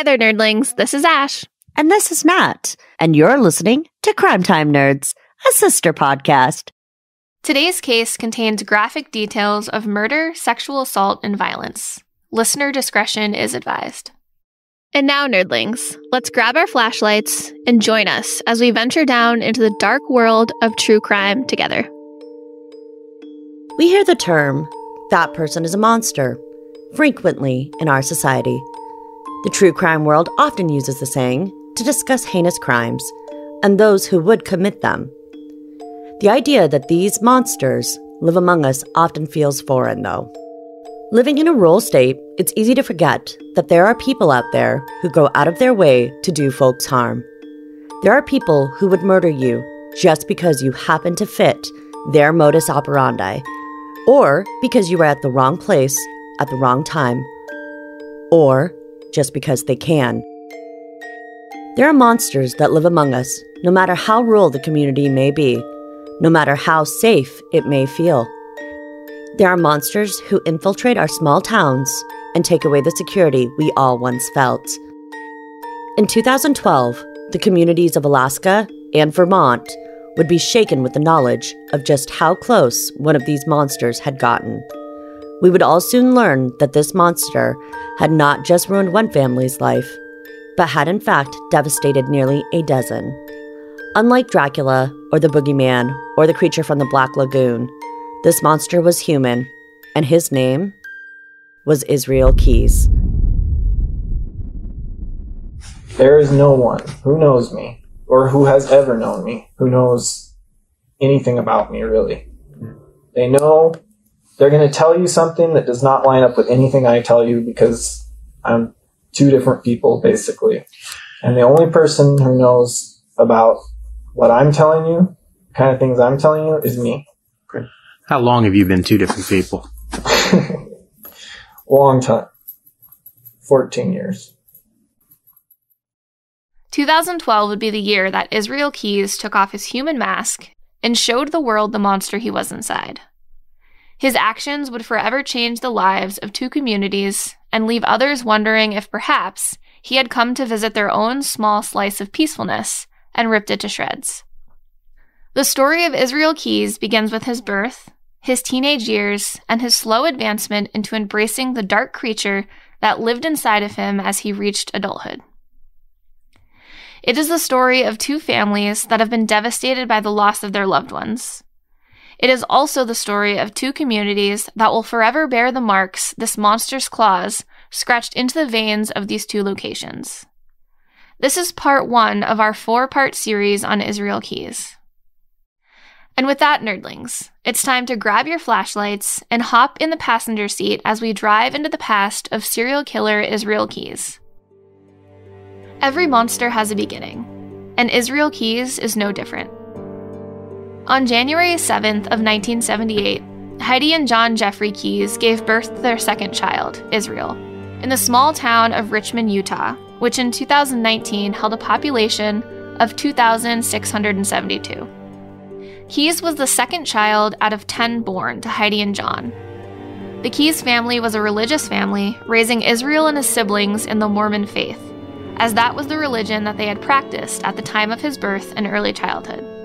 Hi there, nerdlings. This is Ash. And this is Matt. And you're listening to Crime Time Nerds, a sister podcast. Today's case contains graphic details of murder, sexual assault, and violence. Listener discretion is advised. And now, nerdlings, let's grab our flashlights and join us as we venture down into the dark world of true crime together. We hear the term, that person is a monster, frequently in our society. The true crime world often uses the saying to discuss heinous crimes and those who would commit them. The idea that these monsters live among us often feels foreign, though. Living in a rural state, it's easy to forget that there are people out there who go out of their way to do folks harm. There are people who would murder you just because you happen to fit their modus operandi, or because you were at the wrong place at the wrong time, or just because they can. There are monsters that live among us, no matter how rural the community may be, no matter how safe it may feel. There are monsters who infiltrate our small towns and take away the security we all once felt. In 2012, the communities of Alaska and Vermont would be shaken with the knowledge of just how close one of these monsters had gotten. We would all soon learn that this monster had not just ruined one family's life, but had in fact devastated nearly a dozen. Unlike Dracula, or the boogeyman, or the creature from the Black Lagoon, this monster was human, and his name was Israel Keyes. There is no one who knows me, or who has ever known me, who knows anything about me, really. They know they're going to tell you something that does not line up with anything I tell you because I'm two different people, basically. And the only person who knows about what I'm telling you, the kind of things I'm telling you, is me. How long have you been two different people? Long time. 14 years. 2012 would be the year that Israel Keyes took off his human mask and showed the world the monster he was inside. His actions would forever change the lives of two communities and leave others wondering if perhaps he had come to visit their own small slice of peacefulness and ripped it to shreds. The story of Israel Keyes begins with his birth, his teenage years, and his slow advancement into embracing the dark creature that lived inside of him as he reached adulthood. It is the story of two families that have been devastated by the loss of their loved ones. It is also the story of two communities that will forever bear the marks this monster's claws scratched into the veins of these two locations. This is part one of our four part series on Israel Keyes. And with that, nerdlings, it's time to grab your flashlights and hop in the passenger seat as we drive into the past of serial killer Israel Keyes. Every monster has a beginning, and Israel Keyes is no different. On January 7th of 1978, Heidi and John Jeffrey Keyes gave birth to their second child, Israel, in the small town of Richmond, Utah, which in 2019 held a population of 2,672. Keyes was the second child out of 10 born to Heidi and John. The Keyes family was a religious family, raising Israel and his siblings in the Mormon faith, as that was the religion that they had practiced at the time of his birth and early childhood.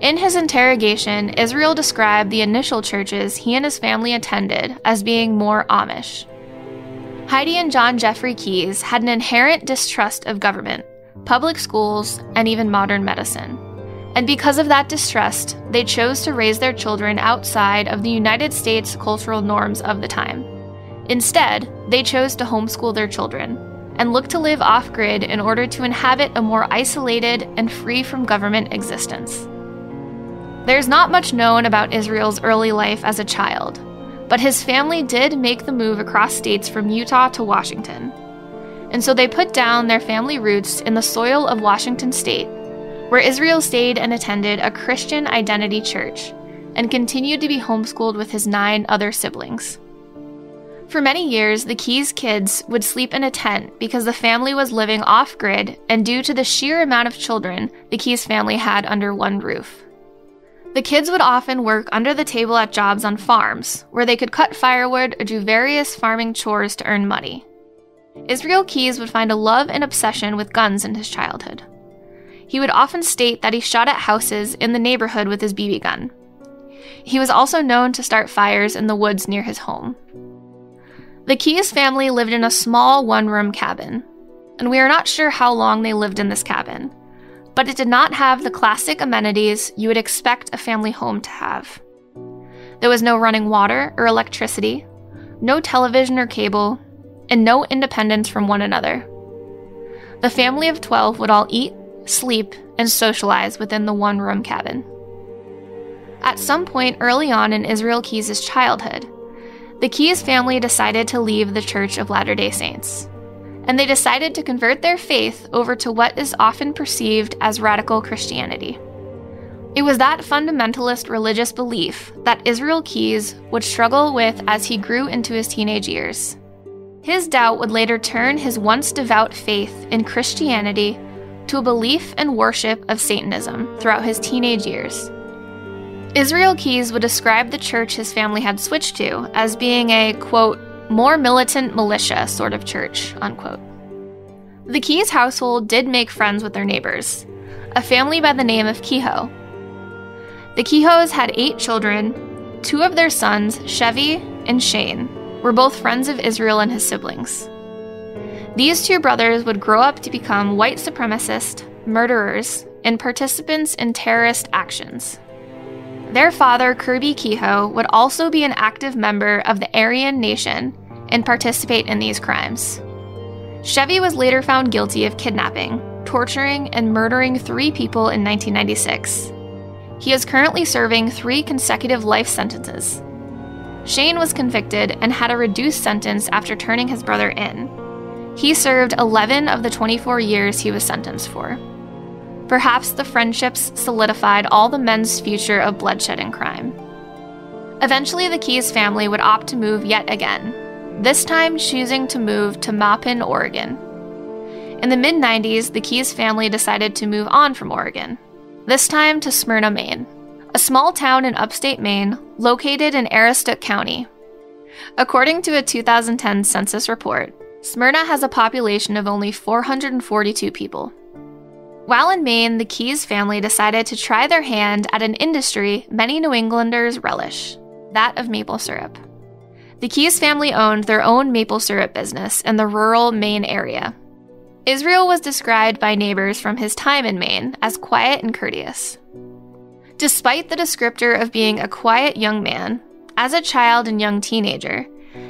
In his interrogation, Israel described the initial churches he and his family attended as being more Amish. Heidi and John Jeffrey Keyes had an inherent distrust of government, public schools, and even modern medicine. And because of that distrust, they chose to raise their children outside of the United States cultural norms of the time. Instead, they chose to homeschool their children and look to live off grid in order to inhabit a more isolated and free from government existence. There's not much known about Israel's early life as a child, but his family did make the move across states from Utah to Washington. And so they put down their family roots in the soil of Washington state, where Israel stayed and attended a Christian identity church and continued to be homeschooled with his nine other siblings. For many years, the Keyes kids would sleep in a tent because the family was living off grid and due to the sheer amount of children the Keyes family had under one roof. The kids would often work under the table at jobs on farms, where they could cut firewood or do various farming chores to earn money. Israel Keyes would find a love and obsession with guns in his childhood. He would often state that he shot at houses in the neighborhood with his BB gun. He was also known to start fires in the woods near his home. The Keyes family lived in a small one room cabin, and we are not sure how long they lived in this cabin, but it did not have the classic amenities you would expect a family home to have. There was no running water or electricity, no television or cable, and no independence from one another. The family of 12 would all eat, sleep, and socialize within the one room cabin. At some point early on in Israel Keyes' childhood, the Keyes family decided to leave the Church of Latter day Saints, and they decided to convert their faith over to what is often perceived as radical Christianity. It was that fundamentalist religious belief that Israel Keyes would struggle with as he grew into his teenage years. His doubt would later turn his once devout faith in Christianity to a belief and worship of Satanism throughout his teenage years. Israel Keyes would describe the church his family had switched to as being a, quote, more militant militia sort of church, unquote. The Keyes household did make friends with their neighbors, a family by the name of Kehoe. The Kehoes had eight children. Two of their sons, Chevie and Cheyne, were both friends of Israel and his siblings. These two brothers would grow up to become white supremacists, murderers, and participants in terrorist actions. Their father, Kirby Kehoe, would also be an active member of the Aryan Nation and participate in these crimes. Chevie was later found guilty of kidnapping, torturing, and murdering three people in 1996. He is currently serving three consecutive life sentences. Cheyne was convicted and had a reduced sentence after turning his brother in. He served 11 of the 24 years he was sentenced for. Perhaps the friendships solidified all the men's future of bloodshed and crime. Eventually, the Keyes family would opt to move yet again, this time choosing to move to Maupin, Oregon. In the mid 90s, the Keyes family decided to move on from Oregon, this time to Smyrna, Maine, a small town in upstate Maine located in Aroostook County. According to a 2010 census report, Smyrna has a population of only 442 people. While in Maine, the Keyes family decided to try their hand at an industry many New Englanders relish that of maple syrup. The Keyes family owned their own maple syrup business in the rural Maine area. Israel was described by neighbors from his time in Maine as quiet and courteous. Despite the descriptor of being a quiet young man, as a child and young teenager,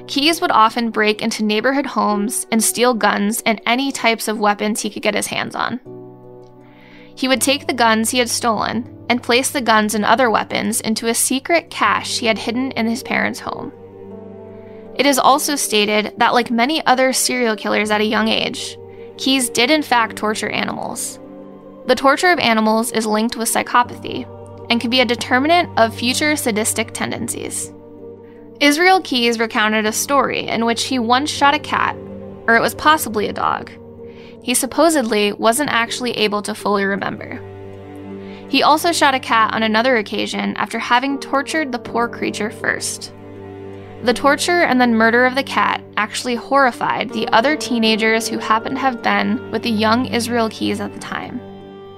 Keyes would often break into neighborhood homes and steal guns and any types of weapons he could get his hands on. He would take the guns he had stolen and place the guns and other weapons into a secret cache he had hidden in his parents' home. It is also stated that, like many other serial killers at a young age, Keyes did in fact torture animals. The torture of animals is linked with psychopathy and can be a determinant of future sadistic tendencies. Israel Keyes recounted a story in which he once shot a cat, or it was possibly a dog, he supposedly wasn't actually able to fully remember. He also shot a cat on another occasion after having tortured the poor creature first. The torture and then murder of the cat actually horrified the other teenagers who happened to have been with the young Israel Keyes at the time.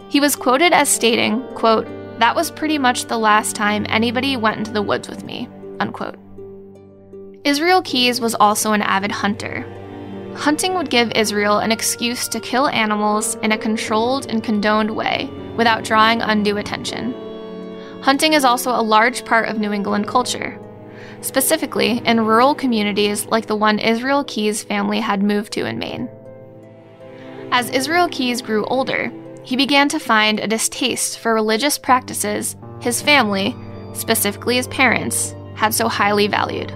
He was quoted as stating, quote, That was pretty much the last time anybody went into the woods with me, unquote. Israel Keyes was also an avid hunter, Hunting would give Israel an excuse to kill animals in a controlled and condoned way without drawing undue attention. Hunting is also a large part of New England culture, specifically in rural communities like the one Israel Keyes' family had moved to in Maine. As Israel Keyes grew older, he began to find a distaste for religious practices his family, specifically his parents, had so highly valued.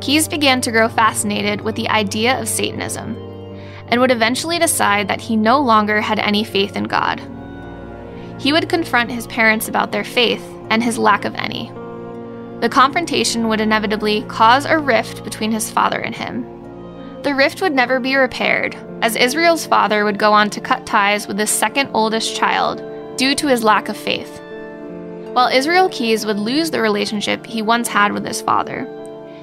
Keyes began to grow fascinated with the idea of Satanism and would eventually decide that he no longer had any faith in God. He would confront his parents about their faith and his lack of any. The confrontation would inevitably cause a rift between his father and him. The rift would never be repaired, as Israel's father would go on to cut ties with his second oldest child due to his lack of faith. While Israel Keyes would lose the relationship he once had with his father,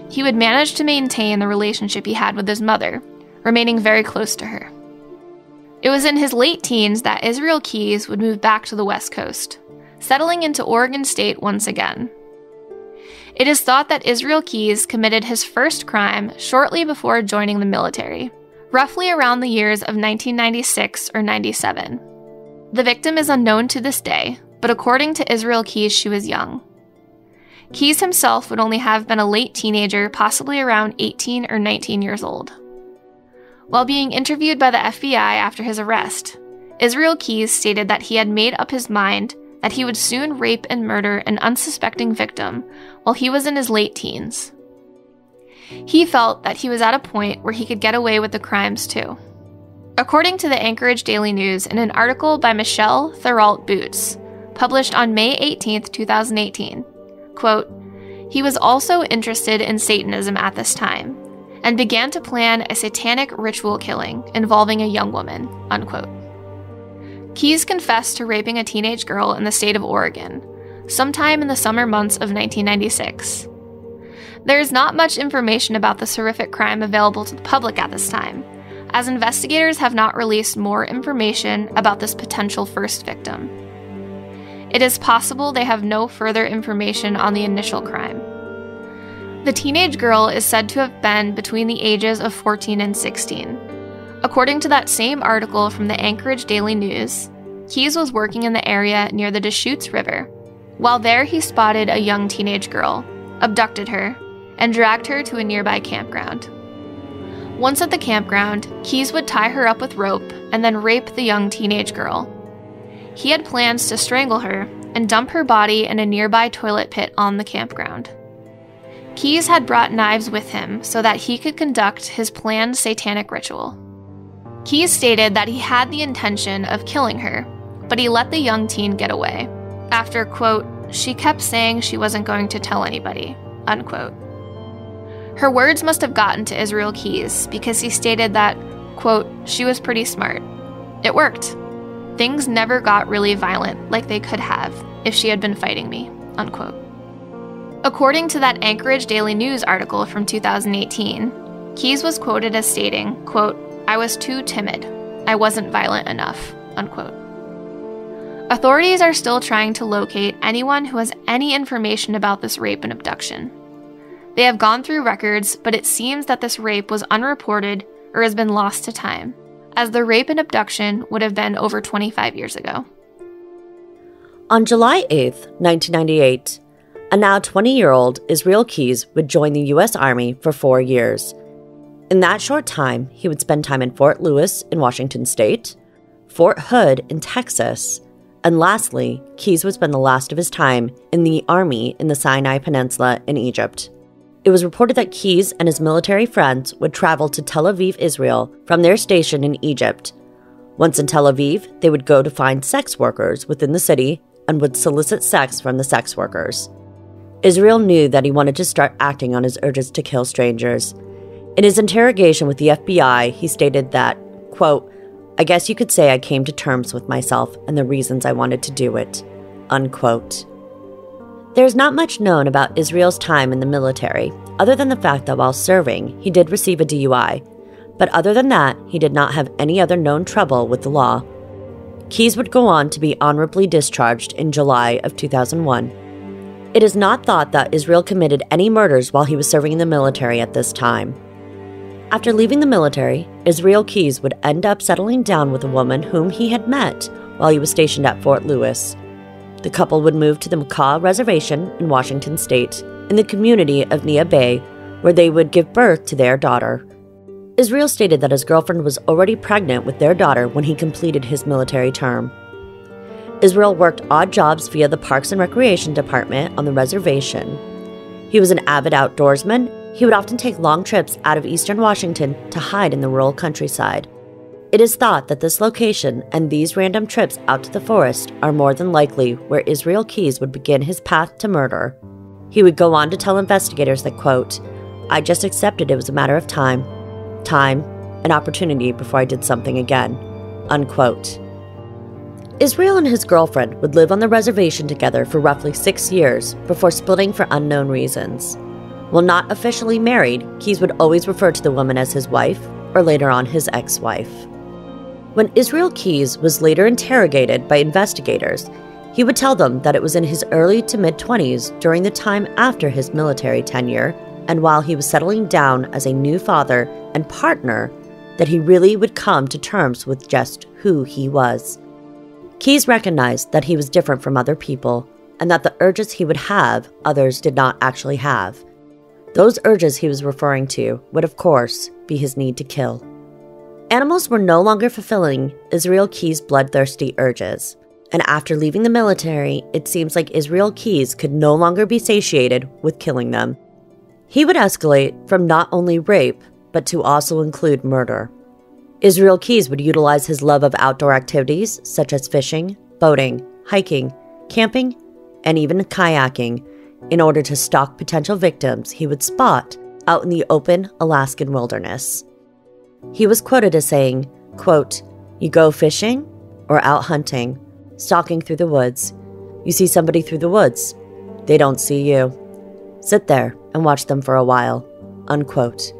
he would manage to maintain the relationship he had with his mother, remaining very close to her. It was in his late teens that Israel Keyes would move back to the West Coast, settling into Oregon State once again. It is thought that Israel Keyes committed his first crime shortly before joining the military, roughly around the years of 1996 or 97. The victim is unknown to this day, but according to Israel Keyes, she was young. Keyes himself would only have been a late teenager, possibly around 18 or 19 years old. While being interviewed by the FBI after his arrest, Israel Keyes stated that he had made up his mind that he would soon rape and murder an unsuspecting victim while he was in his late teens. He felt that he was at a point where he could get away with the crimes too. According to the Anchorage Daily News in an article by Michelle Theriault Boots, published on May 18, 2018, quote, he was also interested in Satanism at this time and began to plan a satanic ritual killing involving a young woman, unquote. Keyes confessed to raping a teenage girl in the state of Oregon, sometime in the summer months of 1996. There is not much information about this horrific crime available to the public at this time, as investigators have not released more information about this potential first victim. It is possible they have no further information on the initial crime. The teenage girl is said to have been between the ages of 14 and 16. According to that same article from the Anchorage Daily News, Keyes was working in the area near the Deschutes River. While there, he spotted a young teenage girl, abducted her, and dragged her to a nearby campground. Once at the campground, Keyes would tie her up with rope and then rape the young teenage girl. He had plans to strangle her and dump her body in a nearby toilet pit on the campground. Keyes had brought knives with him so that he could conduct his planned satanic ritual. Keyes stated that he had the intention of killing her, but he let the young teen get away. After, quote, she kept saying she wasn't going to tell anybody, unquote. Her words must have gotten to Israel Keyes because he stated that, quote, she was pretty smart. It worked. Things never got really violent like they could have if she had been fighting me, unquote. According to that Anchorage Daily News article from 2018, Keyes was quoted as stating, quote, I was too timid. I wasn't violent enough. Unquote. Authorities are still trying to locate anyone who has any information about this rape and abduction. They have gone through records, but it seems that this rape was unreported or has been lost to time, as the rape and abduction would have been over 25 years ago. On July 8, 1998, a now 20 year old Israel Keyes would join the U.S. Army for four years in that short time, he would spend time in Fort Lewis in Washington state, Fort Hood in Texas, and lastly, Keyes would spend the last of his time in the army in the Sinai Peninsula in Egypt. It was reported that Keyes and his military friends would travel to Tel Aviv, Israel, from their station in Egypt. Once in Tel Aviv, they would go to find sex workers within the city and would solicit sex from the sex workers. Israel knew that he wanted to start acting on his urges to kill strangers in his interrogation with the FBI, he stated that, quote, I guess you could say I came to terms with myself and the reasons I wanted to do it, unquote. There's not much known about Israel's time in the military, other than the fact that while serving, he did receive a DUI. But other than that, he did not have any other known trouble with the law. Keyes would go on to be honorably discharged in July of 2001. It is not thought that Israel committed any murders while he was serving in the military at this time. After leaving the military, Israel Keyes would end up settling down with a woman whom he had met while he was stationed at Fort Lewis. The couple would move to the Makah Reservation in Washington state, in the community of Neah Bay, where they would give birth to their daughter. Israel stated that his girlfriend was already pregnant with their daughter when he completed his military term. Israel worked odd jobs via the Parks and Recreation Department on the reservation. He was an avid outdoorsman he would often take long trips out of eastern Washington to hide in the rural countryside. It is thought that this location and these random trips out to the forest are more than likely where Israel Keyes would begin his path to murder. He would go on to tell investigators that, quote, I just accepted it was a matter of time, time, an opportunity before I did something again, unquote. Israel and his girlfriend would live on the reservation together for roughly six years before splitting for unknown reasons. While not officially married, Keyes would always refer to the woman as his wife, or later on his ex wife. When Israel Keyes was later interrogated by investigators, he would tell them that it was in his early to mid 20s during the time after his military tenure and while he was settling down as a new father and partner that he really would come to terms with just who he was. Keyes recognized that he was different from other people and that the urges he would have, others did not actually have. Those urges he was referring to would, of course, be his need to kill. Animals were no longer fulfilling Israel Keyes' bloodthirsty urges, and after leaving the military, it seems like Israel Keyes could no longer be satiated with killing them. He would escalate from not only rape, but to also include murder. Israel Keyes would utilize his love of outdoor activities such as fishing, boating, hiking, camping, and even kayaking in order to stalk potential victims he would spot out in the open Alaskan wilderness. He was quoted as saying, quote, You go fishing or out hunting, stalking through the woods. You see somebody through the woods. They don't see you. Sit there and watch them for a while. Unquote.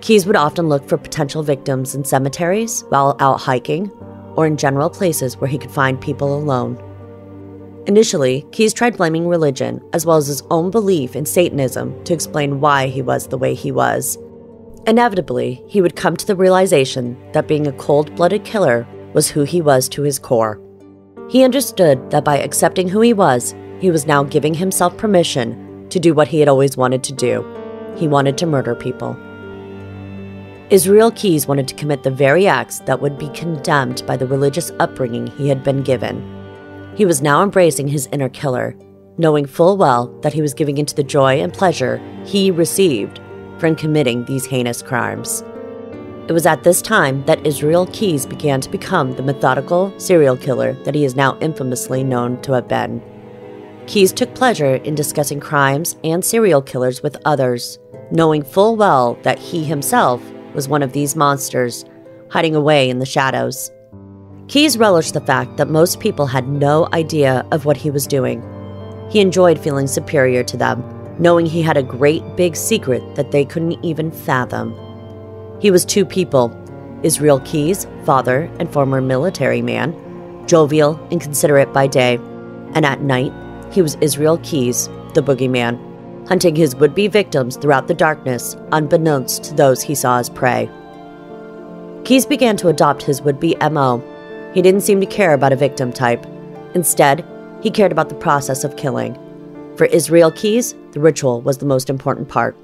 Keyes would often look for potential victims in cemeteries while out hiking or in general places where he could find people alone. Initially, Keyes tried blaming religion as well as his own belief in Satanism to explain why he was the way he was. Inevitably, he would come to the realization that being a cold blooded killer was who he was to his core. He understood that by accepting who he was, he was now giving himself permission to do what he had always wanted to do. He wanted to murder people. Israel Keyes wanted to commit the very acts that would be condemned by the religious upbringing he had been given. He was now embracing his inner killer, knowing full well that he was giving into the joy and pleasure he received from committing these heinous crimes. It was at this time that Israel Keyes began to become the methodical serial killer that he is now infamously known to have been. Keyes took pleasure in discussing crimes and serial killers with others, knowing full well that he himself was one of these monsters, hiding away in the shadows. Keyes relished the fact that most people had no idea of what he was doing. He enjoyed feeling superior to them, knowing he had a great big secret that they couldn't even fathom. He was two people Israel Keyes, father and former military man, jovial and considerate by day, and at night, he was Israel Keyes, the boogeyman hunting his would be victims throughout the darkness, unbeknownst to those he saw as prey. Keyes began to adopt his would be MO. He didn't seem to care about a victim type. Instead, he cared about the process of killing. For Israel Keyes, the ritual was the most important part.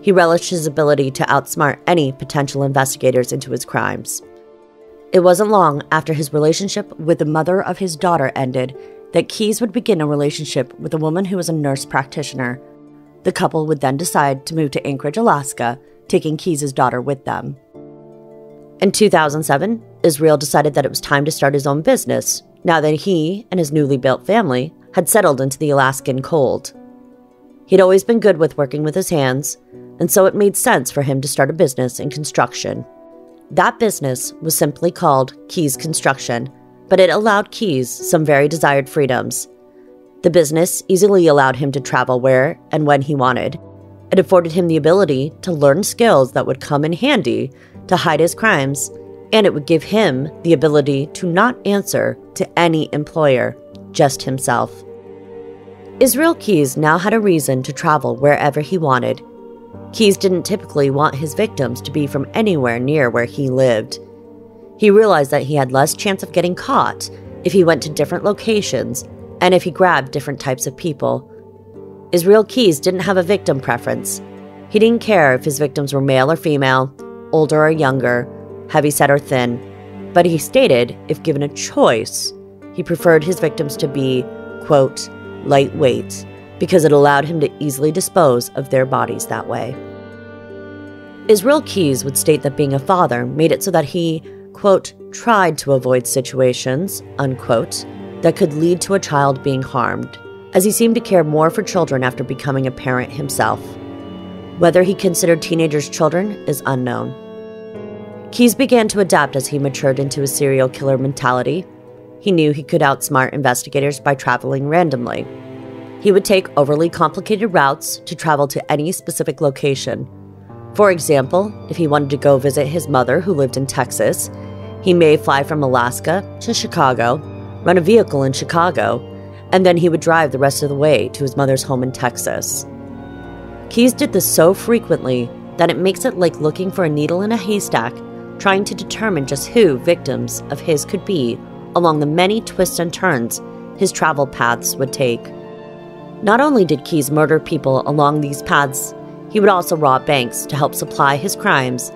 He relished his ability to outsmart any potential investigators into his crimes. It wasn't long after his relationship with the mother of his daughter ended that Keyes would begin a relationship with a woman who was a nurse practitioner the couple would then decide to move to Anchorage, Alaska, taking Keyes' daughter with them. In 2007, Israel decided that it was time to start his own business now that he and his newly built family had settled into the Alaskan cold. He'd always been good with working with his hands, and so it made sense for him to start a business in construction. That business was simply called Keyes Construction, but it allowed Keyes some very desired freedoms, the business easily allowed him to travel where and when he wanted. It afforded him the ability to learn skills that would come in handy to hide his crimes, and it would give him the ability to not answer to any employer, just himself. Israel Keyes now had a reason to travel wherever he wanted. Keyes didn't typically want his victims to be from anywhere near where he lived. He realized that he had less chance of getting caught if he went to different locations and if he grabbed different types of people. Israel Keyes didn't have a victim preference. He didn't care if his victims were male or female, older or younger, heavy set or thin, but he stated if given a choice, he preferred his victims to be, quote, lightweight, because it allowed him to easily dispose of their bodies that way. Israel Keyes would state that being a father made it so that he, quote, tried to avoid situations, unquote, that could lead to a child being harmed, as he seemed to care more for children after becoming a parent himself. Whether he considered teenagers children is unknown. Keyes began to adapt as he matured into a serial killer mentality. He knew he could outsmart investigators by traveling randomly. He would take overly complicated routes to travel to any specific location. For example, if he wanted to go visit his mother who lived in Texas, he may fly from Alaska to Chicago, run a vehicle in Chicago, and then he would drive the rest of the way to his mother's home in Texas. Keyes did this so frequently that it makes it like looking for a needle in a haystack, trying to determine just who victims of his could be along the many twists and turns his travel paths would take. Not only did Keyes murder people along these paths, he would also rob banks to help supply his crimes,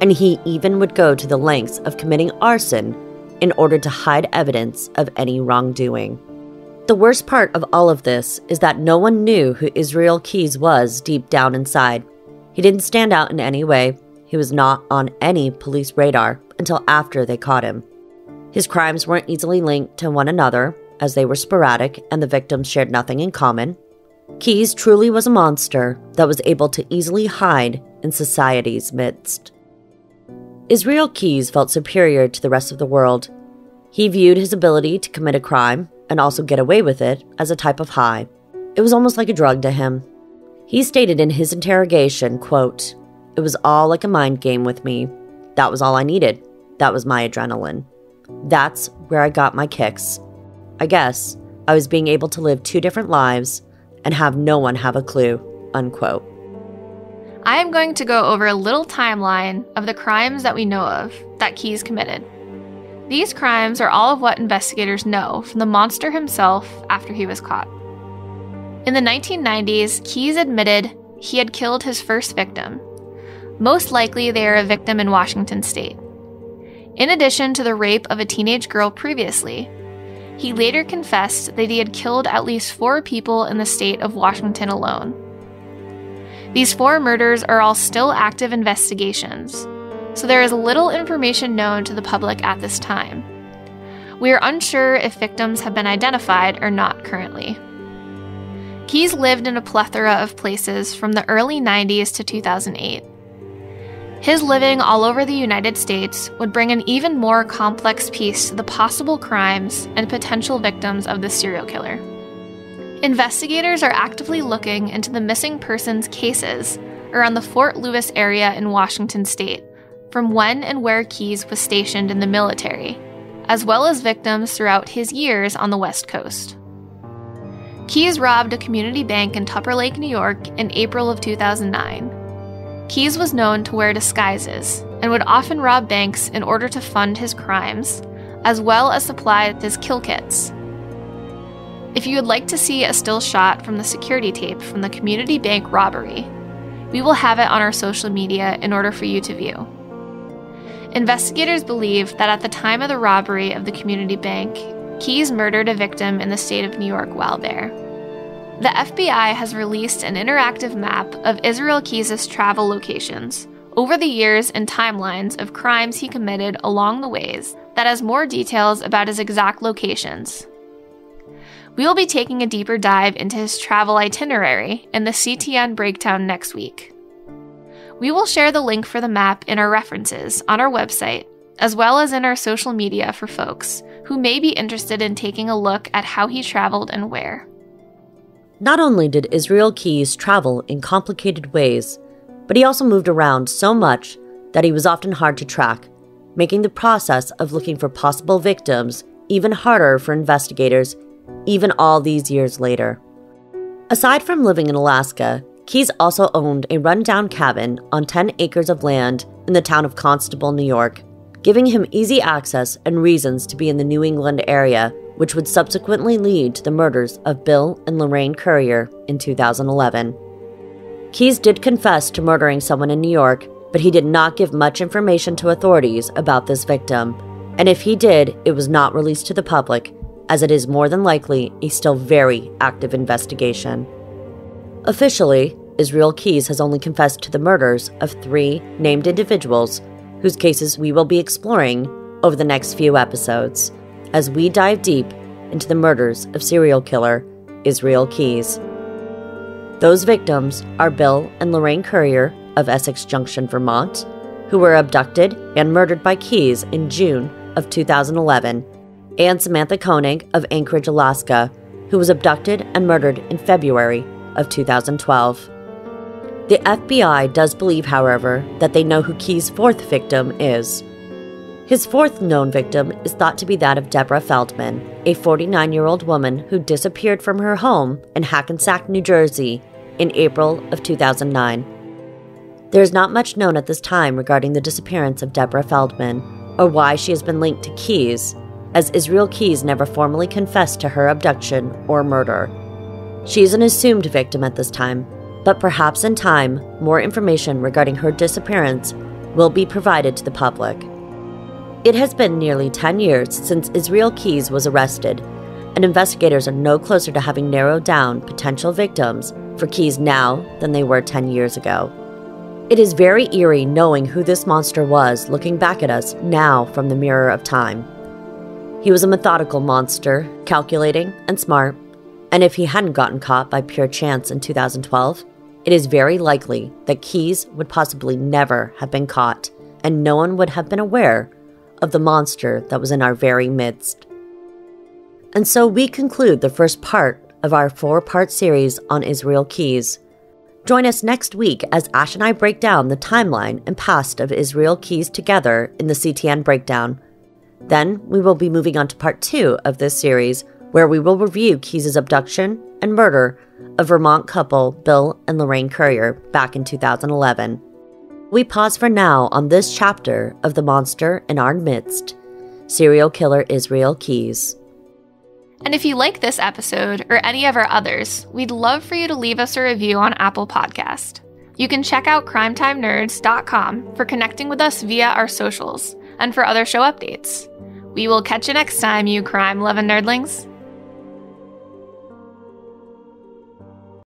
and he even would go to the lengths of committing arson in order to hide evidence of any wrongdoing. The worst part of all of this is that no one knew who Israel Keyes was deep down inside. He didn't stand out in any way, he was not on any police radar until after they caught him. His crimes weren't easily linked to one another, as they were sporadic and the victims shared nothing in common. Keyes truly was a monster that was able to easily hide in society's midst. Israel Keyes felt superior to the rest of the world. He viewed his ability to commit a crime and also get away with it as a type of high. It was almost like a drug to him. He stated in his interrogation, quote, "It was all like a mind game with me. That was all I needed. That was my adrenaline. That's where I got my kicks. I guess I was being able to live two different lives and have no one have a clue. Unquote. I am going to go over a little timeline of the crimes that we know of that Keyes committed. These crimes are all of what investigators know from the monster himself after he was caught. In the 1990s, Keyes admitted he had killed his first victim. Most likely, they are a victim in Washington state. In addition to the rape of a teenage girl previously, he later confessed that he had killed at least four people in the state of Washington alone. These four murders are all still active investigations, so there is little information known to the public at this time. We are unsure if victims have been identified or not currently. Keyes lived in a plethora of places from the early 90s to 2008. His living all over the United States would bring an even more complex piece to the possible crimes and potential victims of the serial killer. Investigators are actively looking into the missing persons cases around the Fort Lewis area in Washington state, from when and where Keyes was stationed in the military, as well as victims throughout his years on the West Coast. Keyes robbed a community bank in Tupper Lake, New York in April of 2009 Keyes was known to wear disguises and would often rob banks in order to fund his crimes, as well as supply his kill kits. If you would like to see a still shot from the security tape from the community bank robbery, we will have it on our social media in order for you to view. Investigators believe that at the time of the robbery of the community bank, Keyes murdered a victim in the state of New York while there. The FBI has released an interactive map of Israel Keyes' travel locations over the years and timelines of crimes he committed along the ways that has more details about his exact locations. We will be taking a deeper dive into his travel itinerary in the CTN breakdown next week. We will share the link for the map in our references on our website, as well as in our social media for folks who may be interested in taking a look at how he traveled and where. Not only did Israel Keyes travel in complicated ways, but he also moved around so much that he was often hard to track, making the process of looking for possible victims even harder for investigators, even all these years later. Aside from living in Alaska, Keyes also owned a rundown cabin on 10 acres of land in the town of Constable, New York, giving him easy access and reasons to be in the New England area which would subsequently lead to the murders of Bill and Lorraine Currier in 2011. Keyes did confess to murdering someone in New York, but he did not give much information to authorities about this victim, and if he did, it was not released to the public, as it is more than likely a still very active investigation. Officially, Israel Keyes has only confessed to the murders of three named individuals whose cases we will be exploring over the next few episodes as we dive deep into the murders of serial killer Israel Keyes. Those victims are Bill and Lorraine Currier of Essex Junction, Vermont, who were abducted and murdered by Keyes in June of 2011, and Samantha Koenig of Anchorage, Alaska, who was abducted and murdered in February of 2012. The FBI does believe, however, that they know who Keyes' fourth victim is. His fourth known victim is thought to be that of Deborah Feldman, a 49 year old woman who disappeared from her home in Hackensack, New Jersey in April of 2009. There is not much known at this time regarding the disappearance of Deborah Feldman or why she has been linked to Keyes, as Israel Keyes never formally confessed to her abduction or murder. She is an assumed victim at this time, but perhaps in time, more information regarding her disappearance will be provided to the public. It has been nearly 10 years since Israel Keyes was arrested, and investigators are no closer to having narrowed down potential victims for Keyes now than they were 10 years ago. It is very eerie knowing who this monster was looking back at us now from the mirror of time. He was a methodical monster, calculating and smart, and if he hadn't gotten caught by pure chance in 2012, it is very likely that Keyes would possibly never have been caught, and no one would have been aware of the monster that was in our very midst. And so we conclude the first part of our four part series on Israel Keyes. Join us next week as Ash and I break down the timeline and past of Israel Keyes together in the CTN Breakdown. Then we will be moving on to part two of this series, where we will review Keyes' abduction and murder of Vermont couple Bill and Lorraine Currier back in 2011. We pause for now on this chapter of The Monster in Our Midst serial killer Israel Keyes. And if you like this episode or any of our others, we'd love for you to leave us a review on Apple Podcast. You can check out crimetimenerds.com for connecting with us via our socials and for other show updates. We will catch you next time, you crime loving nerdlings.